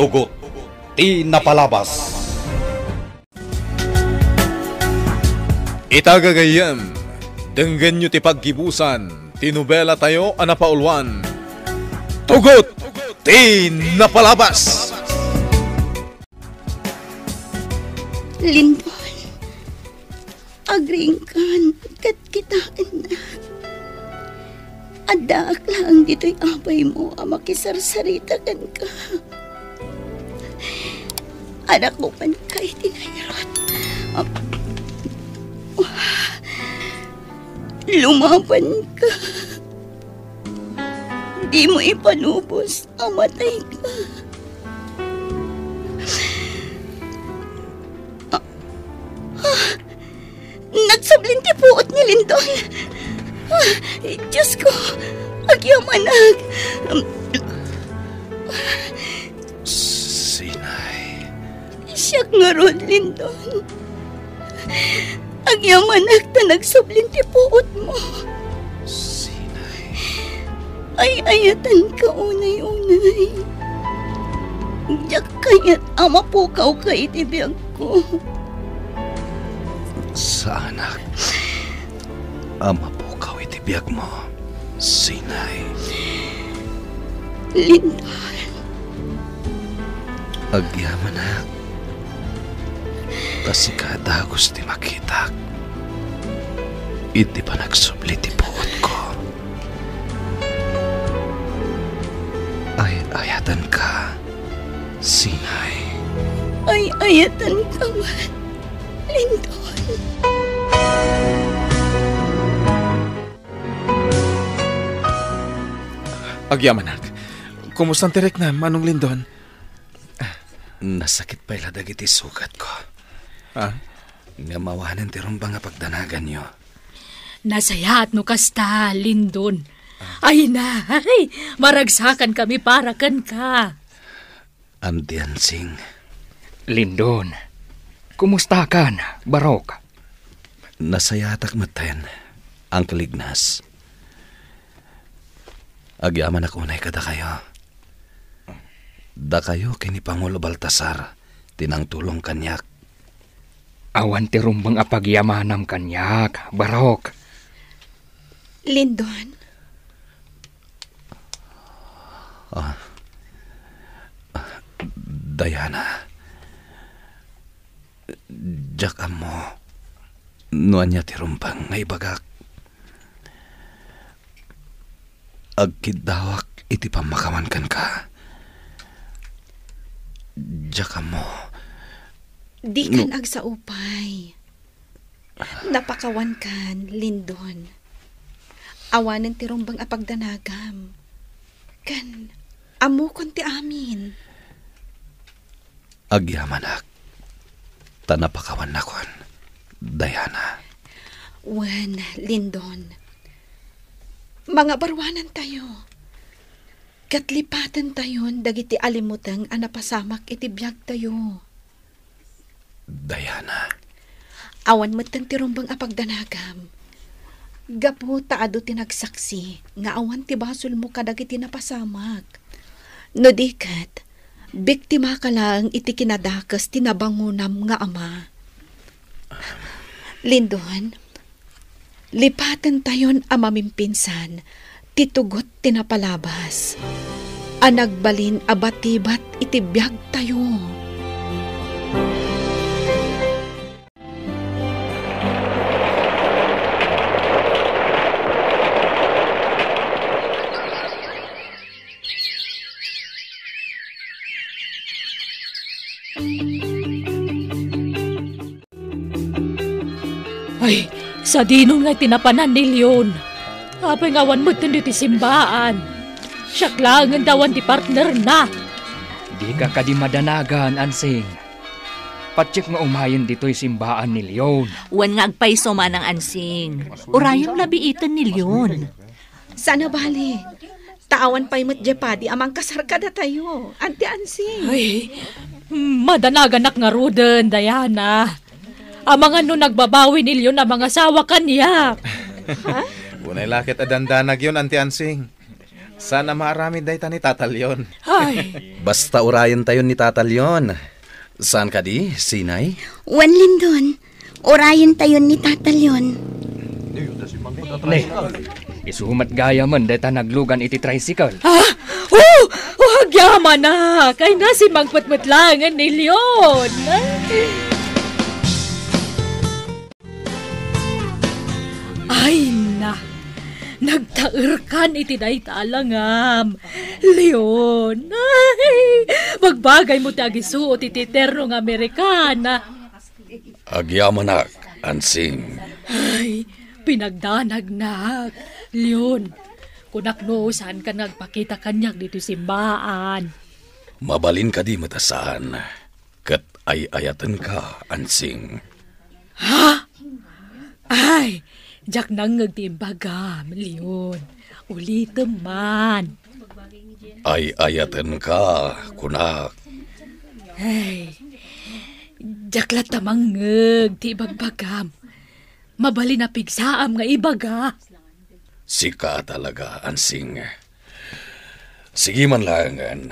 Tugot, ti napalabas. Itagagayam, denggan nyo ti paggibusan, tinubela tayo anapaulwan. Tugot, ti napalabas. Lindon, agringkan, kat kitaan na. Adak lang dito'y abay mo ang makisarsarita kan ka. Anak ko man kay tinayarot. Um, lumaban ka. Di mo ipanubos, amatay ka. Nagsabling ti puot ni Lindon. Diyos ko, agyamanag. Siya nga ron, Lindon. Agyamanag ta nagsabling ti puot mo. Sinay. Ay ayatan ka unay-unay. Diyak kaya't ama po kaw ka itibiyag ko. Sa anak. Ama po kaw itibiyag mo. Sinay. Lindon, Agyaman na. Kasi kada gusto makita. Iti pa nagsubli ti buot ko. Ay, ayatan ka. Sinay. ay ayatan ka man. Lindon. Agyamanak, kumusta ang tirek na, Manong Lindon? Nasakit pa ila dagiti sugat ko. Ah, Nga mawanan ti rumba nga pagdanagan nyo. Nasayat no kasta, Lindon. Ay na, ay, maragsakan kami para kan ka. Andiyan sing. Lindon, kumusta ka na, Barok? Nasayatak matayan ang kalignas. Agyaman ako unay kada kayo. Da kayo kini Pangulo Baltasar, tinang tulong kanyak. Awan ti rumbang apagyamanam kanyak, Barok. Lindon, Diana. Jack mo. Nuan niya ti rumpang nga ibagak. Agkidawak iti pamakaman kan ka. Jack mo. Di kan agsaupay. Napakawan kan, Lindon. Awanan ti rumbang apagdanagam. Kan, amo kon ti amin. Agyamanak. Tanapakawan na kon. Diana. Wan, Lindon. Mga barwanan tayo. Katlipatan tayon dagiti alimutang anapasamak iti biyag tayo. Diana. Awan matan ti rumbang apagdanagam. Gapo taado tinagsaksi nga awan ti basol mo kadagiti napasamak. No dikat, biktima ka lang iti kinadakas tinabangunam nga ama. Lindon, lipatan tayon amamimpinsan, titugot tinapalabas. Anagbalin abatibat iti biyag tayo. Sa dinon nga tinapanan ni Leon. Apay ngawan mo tindi ti simbaan. Siya klangan dawan ti partner na. Di ka kadi madanagan, Ansing. Patsik nga umayon dito'y simbaan ni Leon. Wan nga agpaiso man ang ansing. Urayong labiitan ni Leon. Sana bali. Taawan pa'y jepadi amang kasarkada tayo. Anti Ansing. Ay, madanagan nga ruden, Diana. Ang mga no nagbabawi ni Leon na mga sawa kanya. Bunay lakit adandanag yun, Auntie Ansing. Sana maarami day ta ni tatalyon. Ay, Basta urayan tayo ni Tatalyon. Saan ka di, Sinay? Wan Lindon, orayan tayo ni tatalyon. Ne, isumat gaya man deta naglugan iti tricycle. ah, oh, huwag yaman na. Kay na si magpatmatlangan ni Leon. Ay na, nagtaer kan iti day talangam. Leon, ay, magbagay mo ti agisuot iti ternong Amerikana. Agyamanak, Ansing. Ay, pinagdanag na. Leon, kunak no, saan ka nagpakita kanyak dito simbaan? Mabalin ka di matasaan. Kat ay ayatan ka, Ansing. Ay, jak nang nagtimbagam, Leon. Ulitin man. Ay ayatan ka, kunak. Ay, jak la tamang ngeg, ti bagbagam. Mabali na pigsaam nga ibaga. Sika talaga, Ansing. Sige man langan.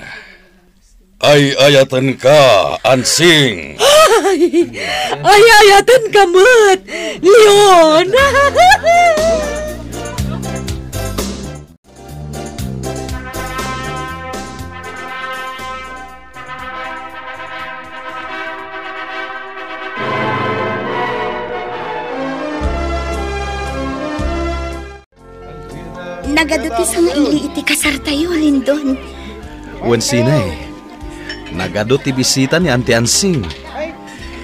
Ay ayatan ka, Ansing. Ay, ay ayatan kamot, Leon. Nagaduti sa nga ili iti kasar tayo, Lindon. Wen Sinay. Nagado ti bisita ni Auntie Ansing.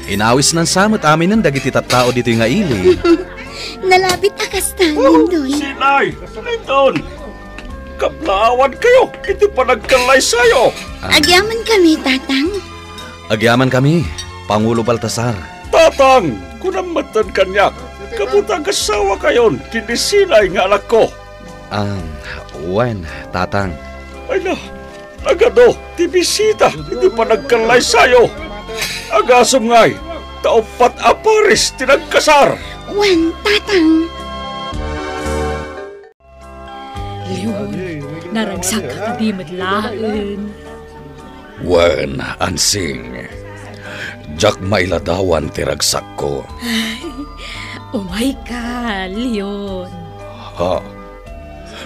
Inawis ng samot amin ng dagiti tattao dito nga ili. Nalapit akas ta, Lindon. Sinay! Linton! Kaplaawan kayo! Iti pa nagkalay sa'yo! Agyaman kami, tatang. Agyaman kami, Pangulo Baltasar. Tatang! Kunamatan kanyak! Kabutang kasawa kayon! Kini sinay nga anak ko! Ah, wen, tatang. Ay na! Agado! Ti bisita! Iti pa nagkalay sa'yo! Agasom nga'y! Taupat aparis tinagkasar! Wan, tatang. Leon, naragsak ka di madlaan. Wen, Ansing. Jak mailadawan ti ragsak ko. Umay ka, Leon. Ha?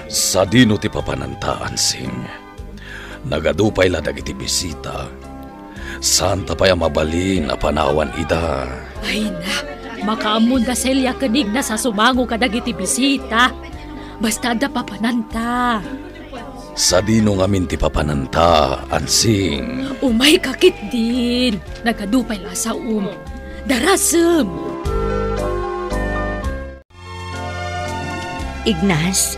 Sa dino ti papananta, Ansing. Nagadupay la dagiti bisita. Santa pa'y mabalin a panawan ida. Ay na, makaamon da selya kanig na sa sumango ka dagiti bisita. Basta da papananta. Sa dino ngamin ti papananta, Ansing. Umay kakit din. Nagadupay la sa um. Darasem. Ignas,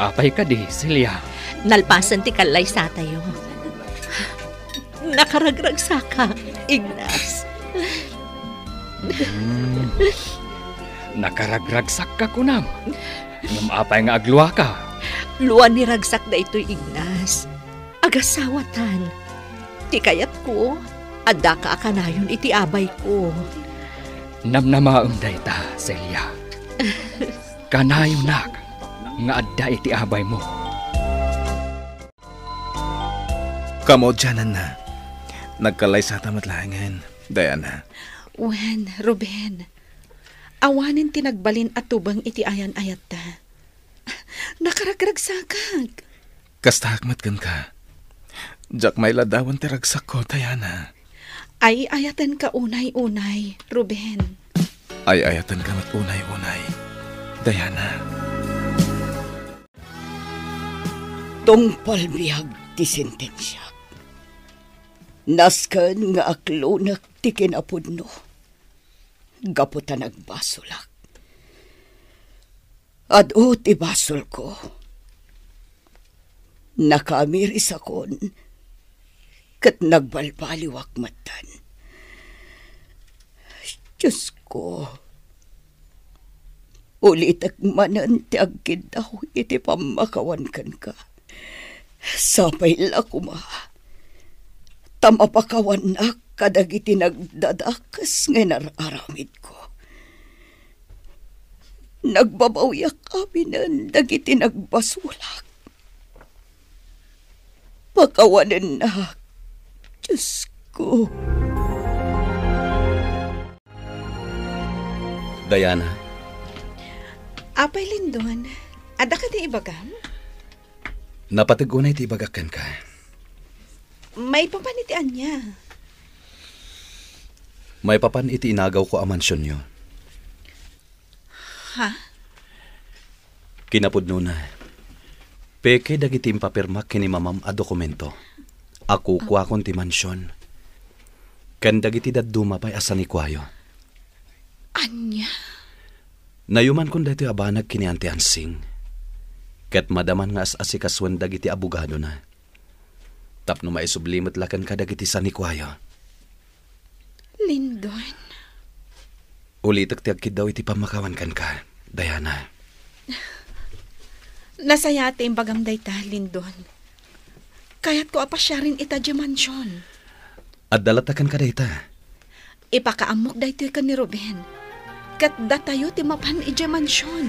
Apay ka di, Celia. Nalpasan ti kalay sa tayo. Nakaragrag sa ka, Ignas. Nakaragragsak ka kunam. Ngam apay nga agluwa ka. Luwan ni ragsak da ito'y Ignas. Agasawatan. Ti kayat ko, adda ka akanayon iti abay ko. Namnamaong dayta, Celia. Kanayo nak, nga adda iti abay mo. Kamo dyanan na. Nagkalay sa tamatlangan. Diana. Wen, Ruben. Awanin tinagbalin at tubang iti ayan-ayat ta. Nakaragragsakag. Kasta hakmat kan ka. Jak may ladawan ti ragsak ko, Diana. Ay ayatan ka unay-unay, Ruben. Ay ayatan ka mat unay-unay. Diana. Tungpal biyag ti sentensya. Naskan nga aklonak ti kinapudno. Gaputa nagbasulak. At o ti basol ko. Nakamiris akon. Kat nagbalbaliwak matan. Diyos ko. Ulit manan ti agkid daw iti pamakawan kan ka. Sapay la. Tamapakawan na kadagiti nagdadakas nga nararamid ko. Nagbabawyak kami nan dagiti nagbasulak. makawanan na. Diyos ko. Diana, Apay Lindon, ada ka di ibagam? napatigunay ti ibagakan ka. May papanitian niya. May papan iti inagaw ko a mansyon nyo. Ha? Kinapudno na. Peke dagiti impapirma kini mamam a dokumento. Ako kuha kon ti mansyon. Kan dagiti dadduma pa'y asa ni kwayo. Anya? Nayuman kon dati abanag kini Auntie Ansing. Kat madaman nga as asikaswan dagiti abogado na. Tapno maisublimot lakan ka dagiti sa ni kwayo. Lindon? Ulitak ti agkid daw iti pamakawan kan ka, Diana. Nasayate yung bagam dayta, Lindon. Kaya't ko apa siya rin ita di mansyon. At dalatakan ka dayta. Ipakaamok dayto ka ni Ruben. Kat datayo ti mapan ije mansyon.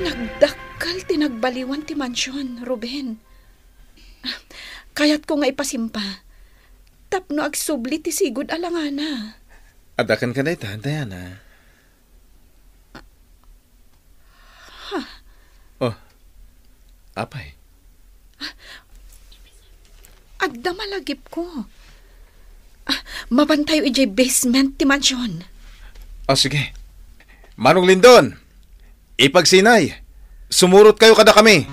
Nagdakkel ti nagbaliwan ti mansyon, Ruben. Kaya't ko nga ipasimpa. Tapno agsubli ti sigod alangana. Adakan ka dayta, Diana. Oh, apay. Adda malagip ko. Ah, mabantayo ije basement ti mansyon. O sige. Manong Lindon, ipagsinay. Sumurot kayo kada kami.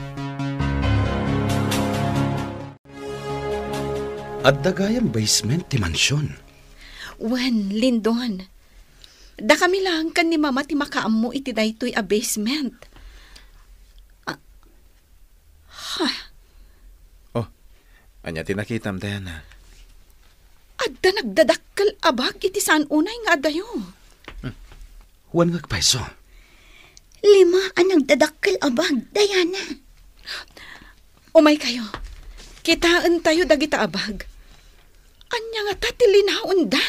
At dagayang basement ti mansyon. Wen, Lindon. Da kami lang kan ni mama ti makaammo iti daytoy a basement. Ah, ha, Anya tinakitam, Diana. adda nagdadakkel abag iti saan unay nga adayo. Huwag ngagpaiso. Lima ang nagdadakkel abag, Diana. Umay kayo. Kitaan tayo dagita abag. Anya nga tatilinaon da.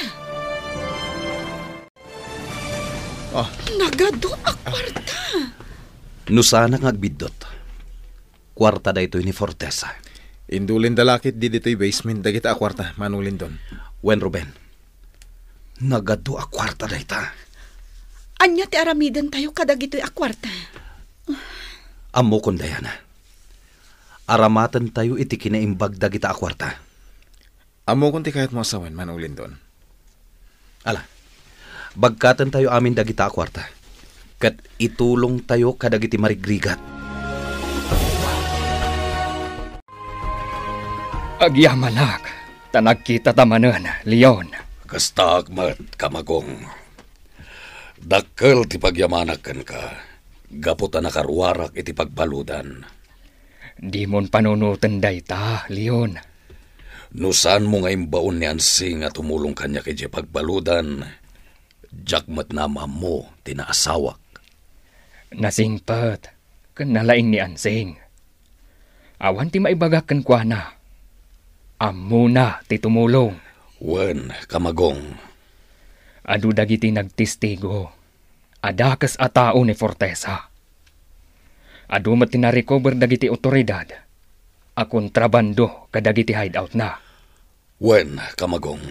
Oh. Nagado a kwarta. Nusana ngagbidot. Kwarta da ito ni Fortesa. Indulin dalakit di dito'y basement dagita a kwarta, Manong Lindon. Wen Ruben. Nagado a kwarta da ita. Anya ti aramidan tayo kadagitoy a kwarta. Amo kon Diana. Aramatan tayo iti kinaimbag dagita a kwarta. Amo kung ti kahit mo asawan, Manong Lindon. Ala, bagkatan tayo amin dagita a kwarta. Kat itulong tayo kadagiti marigrigat. Agyamanak, tanag kita tamanan, Leon. Kasta akmat kamagong. Dakkel ti pagyamanakan ka. Gaputa nakarwarak iti pagbaludan. Di mon panunutan dayta, Leon. Nusan mo nga imbaon ni Ansing at tumulong kanya kay pagbaludan. Jakmat na mo tinaasawak. Nasingpat, kanalaing ni Ansing. Awan ti maibagakan kwa na. Amo na ti tumulong. Wen, kamagong. Adu dagiti nagtistigo. Adakas a tao ni Fortesa. Adu mat tinarecover dagiti otoridad. A kontrabando kadagiti hideout na. Wen, kamagong.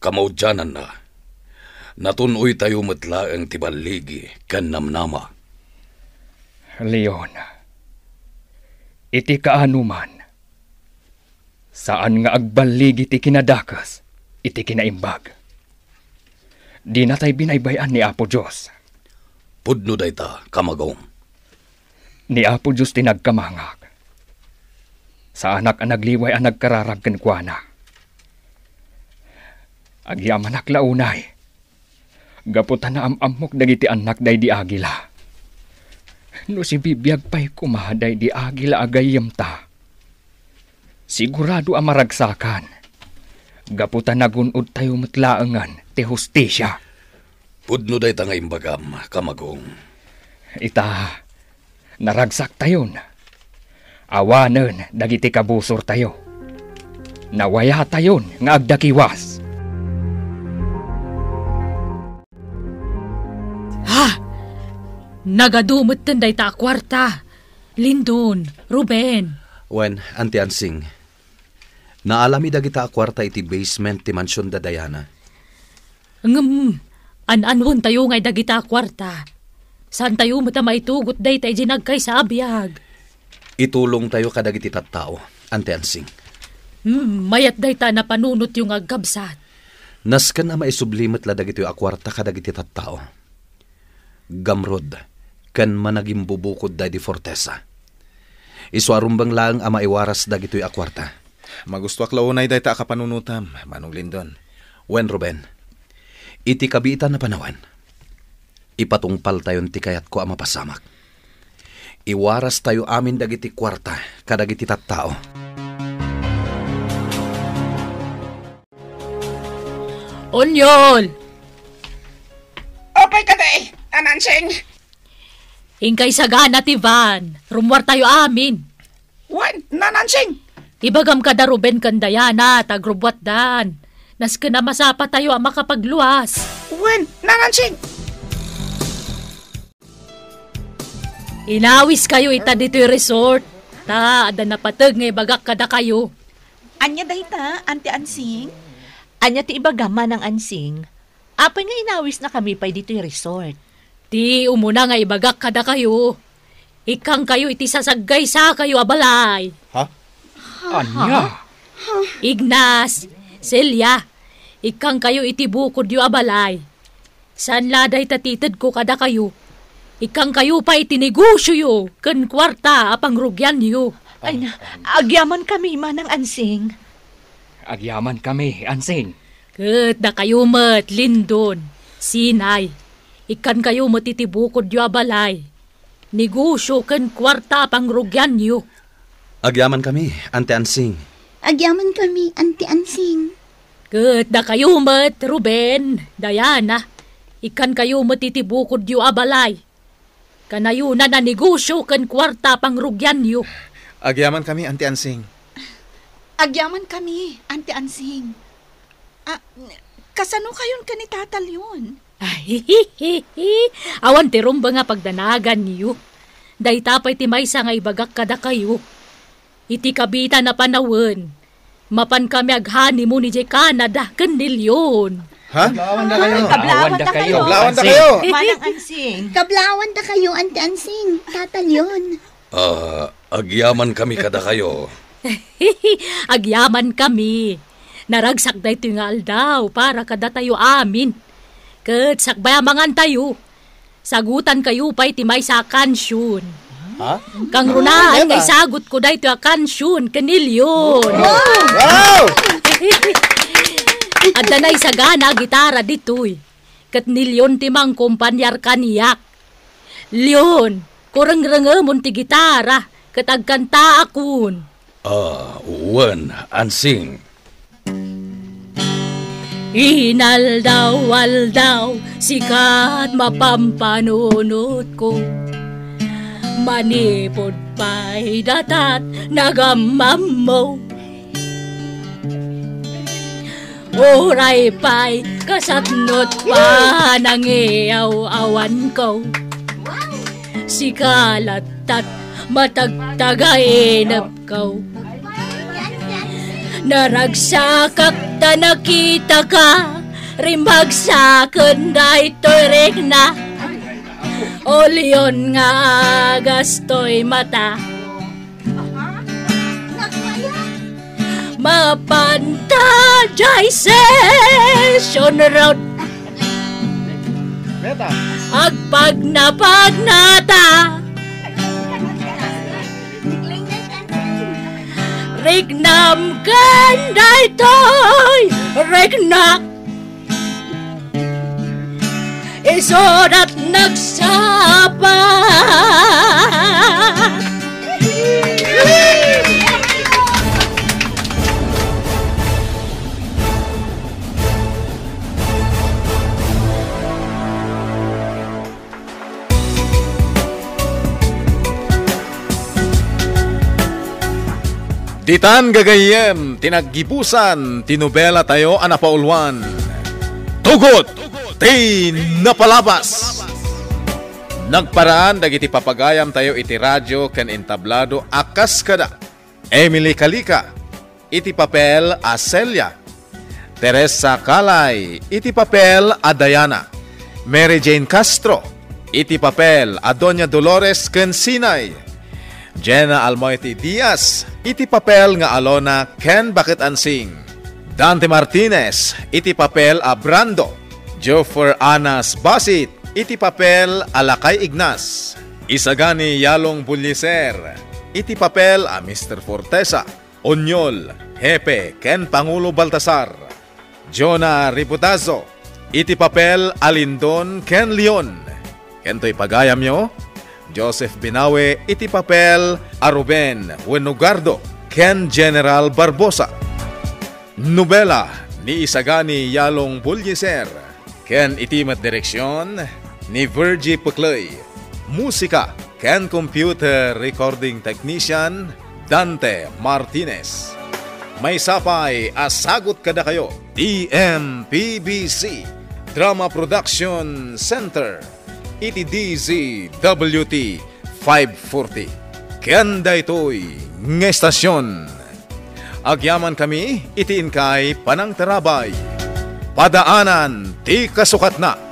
Kamaudyanan na. Natunoy tayo matla ang tibaligi kan namnama. Leon, iti kaanuman. Saan nga agbaligi ti kinadakas, iti kinaimbag. Di na tayo binaybayan ni Apo Diyos. Pudno dayta, kamagong. Ni Apo Diyos tinagkamangak. Sa anak ang nagliway ang nagkararag kenkwana. Agyaman anak launay. Gaputan na amamok dagiti anak day di agila. No si bibiyag pa'y kumaday di agila agayam ta. Sigurado ang maragsakan. Gaputan nagunod tayo matlaangan ti hustisya. Pudno dayta nga imbagam, kamagong. Ita, naragsak tayon. Awanen, dagiti kabusor tayo. Nawaya tayon nga agdakiwas. Ha? Nagadumot tanday ta kwarta. Lindon, Ruben. Wen, Auntie Ansing. Naalami dagita kwarta iti basement ti mansyon da Diana. Ngem, an-anhon tayo ngay dagita kwarta. Saan tayo mo ta maitugot day tayo ginagkay sa abiyag? Itulong tayo kadagiti tattao, Auntie Ansing. Hmm, mayat day ta na panunot yung agkabsat. Naskan na maisublimot la dagiti akwarta kadagiti tattao. Gamrod, kan managing bubukod da di Fortesa. Iswarumbang lang ang maiwaras dagiti akwarta. Magusto ak launay day ta kapanunutam, Manong Lindon. Wen Ruben, iti kabitan na panawan. Ipatungpal tayon ti kayat ko ang mapasamak. Iwaras tayo amin dagiti kwarta kadagiti tattao. Onyol! Opay ka day, anansing. Ingkay sagana ti Van. Rumwar tayo amin. Wan, nanansing. Ibagam ka da Ruben kandayana, tagrubwat dan. Nas ka na masapa tayo ang makapagluwas. Wan, nanansing. Inawis kayo ita dito yung resort. Ta, ada napatag ngay bagak kada kayo. Anya dahita, Ante Ansing? Anya ti ibagama ng Ansing? Apay nga inawis na kami pa dito yung resort. Ti umuna nga ibagak kada kayo. Ikang kayo iti sasaggay sa kayo abalay. Anya? Ignas, Celia, ikang kayo iti bukod yu abalay. San laday tatitad ko kada kayo. Ikang kayo pa itinegosyo yu, kan kwarta apang rugyan yu. Ay na, agyaman kami manang Ansing. Agyaman kami, Ansing. Kat na kayo mat, Lindon, Sinay. Ikan kayo matitibukod yu abalay. Negosyo kan kwarta apang rugyan yu. Agyaman kami, Ante Ansing. Agyaman kami, Auntie Ansing. Kat na kayo mat, Ruben, Diana. Ikan kayo matitibukod yu abalay. Kanayo na na negosyo kan kwarta pang rugyan yu. Agyaman kami, Auntie Ansing. Agyaman kami, Ante Ansing. Ah, kasano kayon ka ni tatal yun? Ay, hihihi. Awan ti rumba nga pagdanagan niyo. Day tapay ti maysa nga ibagak kada kayo. Iti kabita na panawen. Mapan kami aghani mo ni Jay Canada, kandilyon. Ha? Awan da kayo. Kablawan ta kayo. Kablawan ta Ansing. kayo. Manang Ansing. Kablawan ta kayo, Auntie Ansing. Tatal yun. Ah, agyaman kami kada kayo. Agyaman kami. Naragsak da ito nga aldaw para kada tayo amin. Kat sakbayamangan tayo. Sagutan kayo pa iti may sa kansyon. Ha? Kang runaan ngay sagot ko da ito kansyon, kanilyon. Wow! Adda na isagana gitara ditoy. Kat nilyon timang kumpanyar kaniyak. Leon, kurang rangamon ti gitara. Kat agkanta akun. Ah, Wen, Ansing. Inal daw, al daw, sikat mapampanunot ko. Manipod pa'y datat nagamam mo. Oray pa'y kasatnot pa nang iyaw-awan ko. Sikalat tat matagtagainap ko. Naragsakak ta nakita ka Rimbagsakan da ito'y regna O leon nga gastoy mata. Mapanta jay session road Agpag napag nata. Regnam kanday toy Regnak Isorat nagsapa Ditan gagayem, tinaggipusan, tinubela tayo anapaulwan. Tugot! Ti napalabas! Nagparaan dagiti papagayam tayo iti radyo ken entablado akas kada. Emily Kalika, iti papel a Celia. Teresa Kalay, iti papel a Diana. Mary Jane Castro, iti papel a Doña Dolores ken Sinay. Jenna Almoiti Diaz, iti papel nga Alona Ken Bakit Ansing. Dante Martinez, iti papel a Brando. Jofer Anas Basit, iti papel a Lakay Ignas. Isagani Yalong Bulliser, iti papel a Mr. Fortesa. Onyol, Hepe, Ken Pangulo Baltasar. Jonah Riputazo, iti papel a Lindon Ken Leon. Kento'y pagayam nyo, Joseph Binawe, iti papel a Ruben Wenugardo, Ken General Barbosa. Nobela ni Isagani Yalong Bulyeser, Ken itimat direksyon ni Virgie Pucloy. Musika, Ken Computer Recording Technician, Dante Martinez. May sapay, asagot kada kayo, DMPBC, Drama Production Center, iti DZWT 540. Kenda ito'y ngestasyon. Agyaman kami, itiin kay Panang Tarabay. Padaanan, ti kasukat na